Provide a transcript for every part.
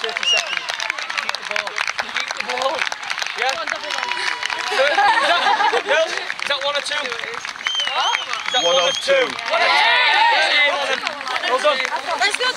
30 seconds. Keep the ball. Keep the ball. Yeah? One double one. is, that, girls, is that one or two? Is that One one, of or two? two. One of two. Well done. Let's go,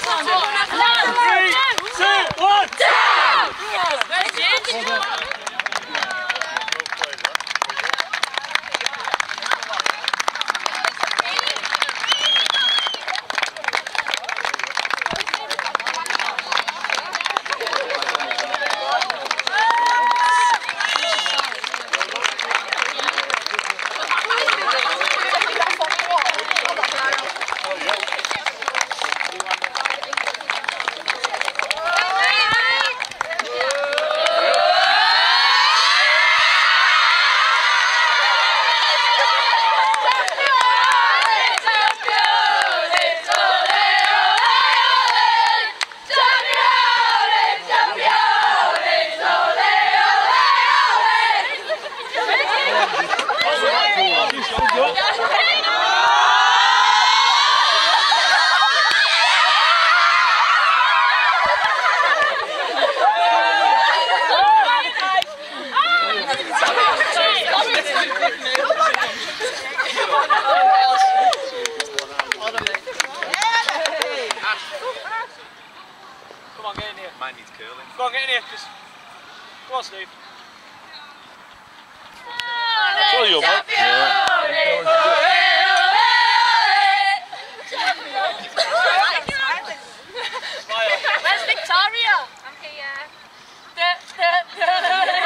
Come on, get in here. Mine needs curling. Go on, get in here. Just... Come on, Steve. Sorry, you, Victoria! I'm here. Da, de.